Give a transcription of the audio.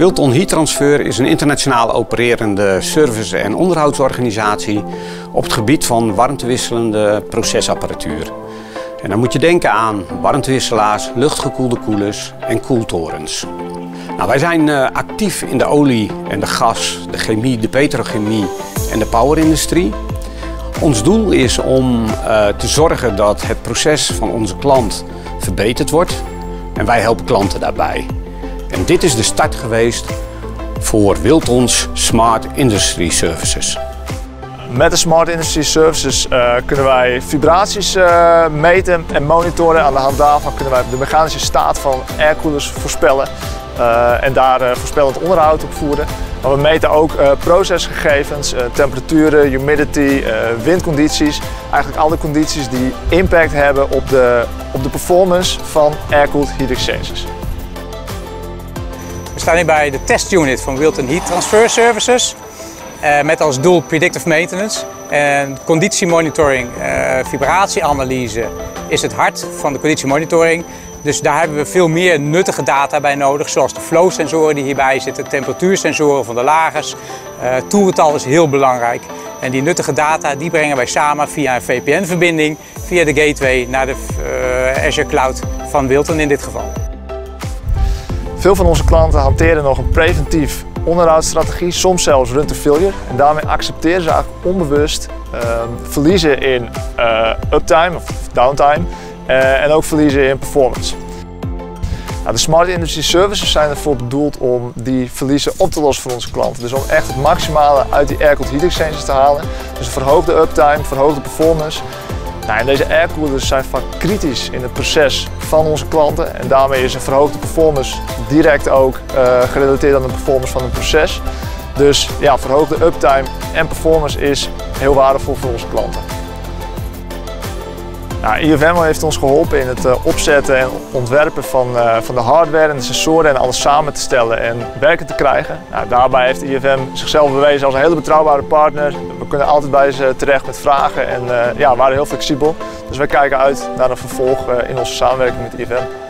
Wilton Heat Transfer is een internationaal opererende service- en onderhoudsorganisatie op het gebied van warmtewisselende procesapparatuur. En dan moet je denken aan warmtewisselaars, luchtgekoelde koelers en koeltorens. Nou, wij zijn uh, actief in de olie en de gas, de chemie, de petrochemie en de powerindustrie. Ons doel is om uh, te zorgen dat het proces van onze klant verbeterd wordt en wij helpen klanten daarbij. En dit is de start geweest voor Wiltons Smart Industry Services. Met de Smart Industry Services uh, kunnen wij vibraties uh, meten en monitoren. Aan de hand daarvan kunnen wij de mechanische staat van aircoolers voorspellen uh, en daar voorspellend onderhoud op voeren. Maar we meten ook procesgegevens, temperaturen, humidity, windcondities. Eigenlijk alle condities die impact hebben op de, op de performance van air-cooled heat exchangers. We staan hier bij de testunit van Wilton Heat Transfer Services. Uh, met als doel predictive maintenance. En conditiemonitoring, uh, vibratieanalyse is het hart van de conditiemonitoring. Dus daar hebben we veel meer nuttige data bij nodig, zoals de flow-sensoren die hierbij zitten, temperatuursensoren van de lagers. Uh, toerental is heel belangrijk. En die nuttige data die brengen wij samen via een VPN-verbinding, via de gateway naar de Azure Cloud van Wilton in dit geval. Veel van onze klanten hanteren nog een preventief onderhoudsstrategie, soms zelfs run to failure. En daarmee accepteren ze eigenlijk onbewust uh, verliezen in uh, uptime of downtime uh, en ook verliezen in performance. Nou, de Smart Industry Services zijn ervoor bedoeld om die verliezen op te lossen voor onze klanten. Dus om echt het maximale uit die air-cooled heat exchangers te halen. Dus verhoogde uptime, verhoogde performance nou, en deze aircoolers zijn vaak kritisch in het proces van onze klanten en daarmee is een verhoogde performance direct ook uh, gerelateerd aan de performance van het proces. Dus ja, verhoogde uptime en performance is heel waardevol voor onze klanten. Nou, IFM heeft ons geholpen in het uh, opzetten en ontwerpen van, uh, van de hardware en de sensoren en alles samen te stellen en werken te krijgen. Nou, daarbij heeft IFM zichzelf bewezen als een hele betrouwbare partner. We kunnen altijd bij ze terecht met vragen en uh, ja, waren heel flexibel. Dus wij kijken uit naar een vervolg in onze samenwerking met IFM.